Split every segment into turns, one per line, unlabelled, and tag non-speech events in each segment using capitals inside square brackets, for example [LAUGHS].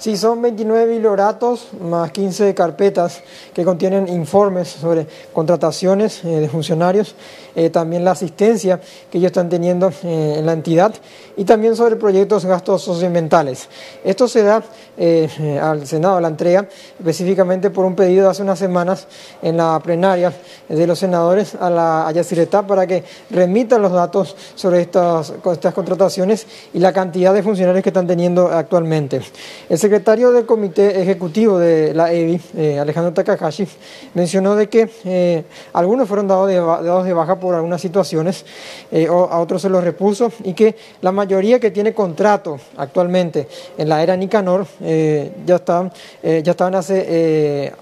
Sí, son 29 biblioratos más 15 carpetas que contienen informes sobre contrataciones eh, de funcionarios, eh, también la asistencia que ellos están teniendo eh, en la entidad y también sobre proyectos gastos socioambientales. Esto se da al Senado, la entrega, específicamente por un pedido de hace unas semanas en la plenaria de los senadores a la Ayaciretá para que remitan los datos sobre estas contrataciones y la cantidad de funcionarios que están teniendo actualmente secretario del Comité Ejecutivo de la EBI, eh, Alejandro Takahashi, mencionó de que eh, algunos fueron dados de, baja por algunas situaciones, eh, o a otros se los repuso, y que la mayoría que tiene contrato actualmente en la era Nicanor ya, estaban, ya estaban hace,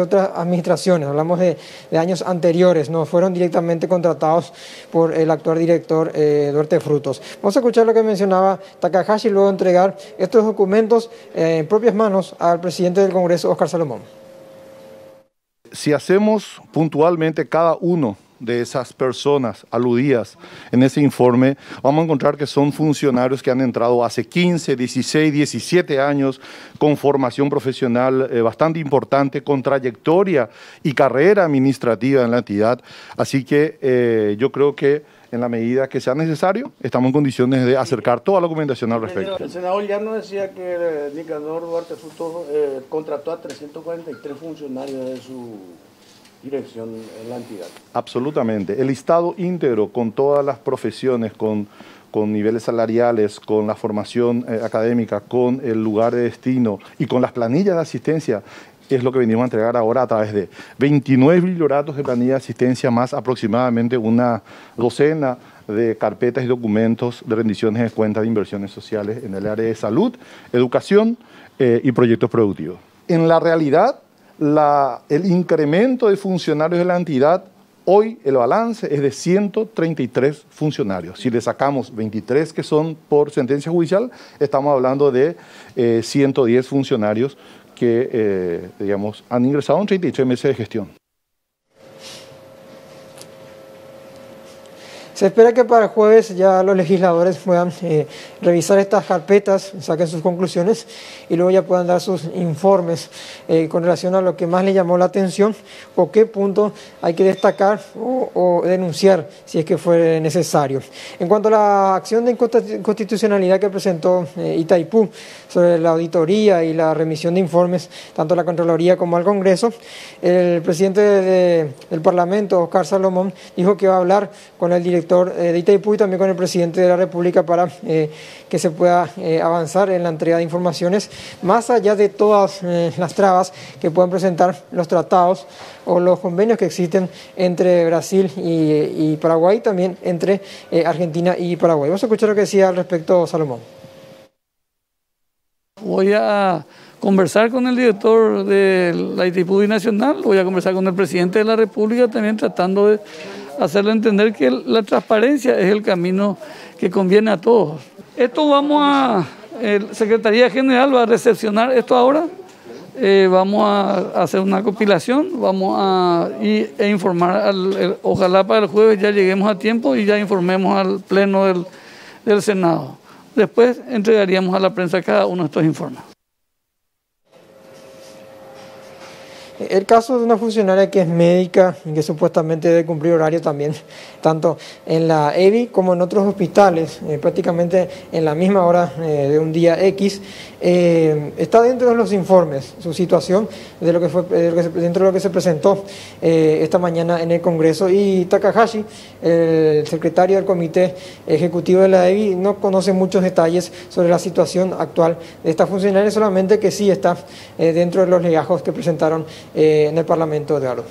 otras administraciones, hablamos de, años anteriores, no fueron directamente contratados por el actual director Duarte Frutos. Vamos a escuchar lo que mencionaba Takahashi y luego entregar estos documentos en propias manos al presidente del Congreso, Oscar Salomón.
Si hacemos puntualmente cada uno de esas personas aludidas en ese informe, vamos a encontrar que son funcionarios que han entrado hace 15, 16, 17 años con formación profesional eh, bastante importante, con trayectoria y carrera administrativa en la entidad. Así que eh, yo creo que en la medida que sea necesario, estamos en condiciones de acercar toda la documentación al respecto.
El senador ya no decía que eh, Nicanor Duarte Fruto eh, contrató a 343 funcionarios de su dirección en la entidad.
Absolutamente. El listado íntegro con todas las profesiones, con, con niveles salariales, con la formación eh, académica, con el lugar de destino y con las planillas de asistencia es lo que venimos a entregar ahora a través de 29 biblioratos de planilla de asistencia más aproximadamente una docena de carpetas y documentos de rendiciones de cuentas de inversiones sociales en el área de salud, educación eh, y proyectos productivos. En la realidad, el incremento de funcionarios de la entidad, hoy el balance es de 133 funcionarios. Si le sacamos 23 que son por sentencia judicial, estamos hablando de 110 eh, funcionarios que, eh, digamos, han ingresado en 33 meses de gestión.
Se espera que para el jueves ya los legisladores puedan eh, revisar estas carpetas, saquen sus conclusiones y luego ya puedan dar sus informes eh, con relación a lo que más le llamó la atención o qué punto hay que destacar o, denunciar si es que fue necesario. En cuanto a la acción de inconstitucionalidad que presentó eh, Itaipú sobre la auditoría y la remisión de informes, tanto a la Contraloría como al Congreso, el presidente del Parlamento, Oscar Salomón, dijo que va a hablar con el director eh, de Itaipú y también con el presidente de la República para eh, que se pueda eh, avanzar en la entrega de informaciones, más allá de todas las trabas que puedan presentar los tratados o los convenios que existen entre Brasil y, y Paraguay, también entre Argentina y Paraguay. Vamos a escuchar lo que decía al respecto Salomón.
Voy a conversar con el director de la Itaipú Nacional, voy a conversar con el presidente de la República también tratando de hacerle entender que la transparencia es el camino que conviene a todos. Esto vamos a, el Secretaría General va a recepcionar esto ahora, eh, vamos a hacer una compilación, vamos a e informar, al, ojalá para el jueves ya lleguemos a tiempo y ya informemos al Pleno del Senado. Después entregaríamos a la prensa cada uno de estos informes.
El caso de una funcionaria que es médica y que supuestamente debe cumplir horario también, [LAUGHS] tanto en la EBI como en otros hospitales, eh, prácticamente en la misma hora eh, de un día X, eh, está dentro de los informes su situación de lo que fue, dentro de lo que se presentó esta mañana en el Congreso. Y Takahashi, el secretario del Comité Ejecutivo de la EBI, no conoce muchos detalles sobre la situación actual de esta funcionaria, solamente que sí está dentro de los legajos que presentaron eh, en el Parlamento de Aro.